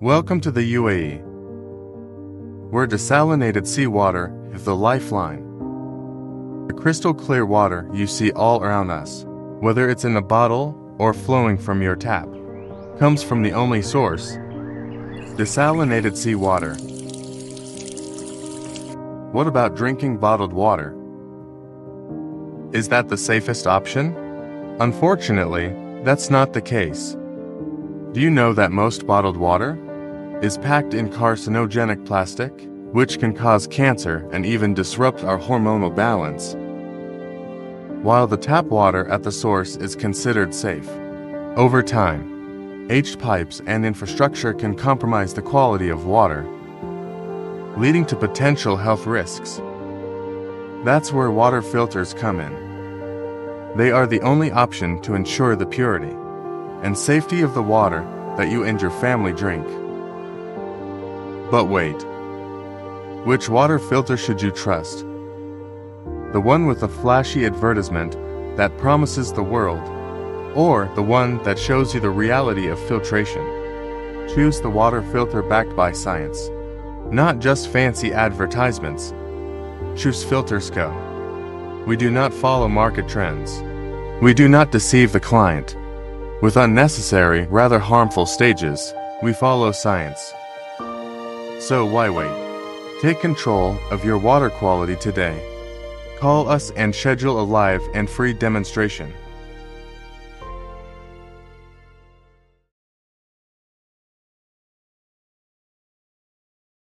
Welcome to the UAE, where desalinated seawater is the lifeline. The crystal clear water you see all around us, whether it's in a bottle or flowing from your tap, comes from the only source desalinated seawater. What about drinking bottled water? Is that the safest option? Unfortunately, that's not the case. Do you know that most bottled water is packed in carcinogenic plastic, which can cause cancer and even disrupt our hormonal balance? While the tap water at the source is considered safe, over time, aged pipes and infrastructure can compromise the quality of water, leading to potential health risks. That's where water filters come in. They are the only option to ensure the purity and safety of the water that you and your family drink. But wait, which water filter should you trust? The one with a flashy advertisement that promises the world, or the one that shows you the reality of filtration? Choose the water filter backed by science, not just fancy advertisements. Choose FilterSco. We do not follow market trends. We do not deceive the client. With unnecessary, rather harmful stages, we follow science. So why wait? Take control of your water quality today. Call us and schedule a live and free demonstration.